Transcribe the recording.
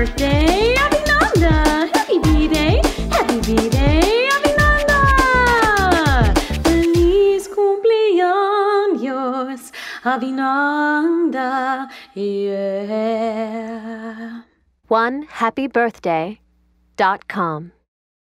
birthday, Abhinanda! Happy B-Day, happy B-Day, Feliz cumpleaños, Abhinanda, yeah. One happy birthday dot com.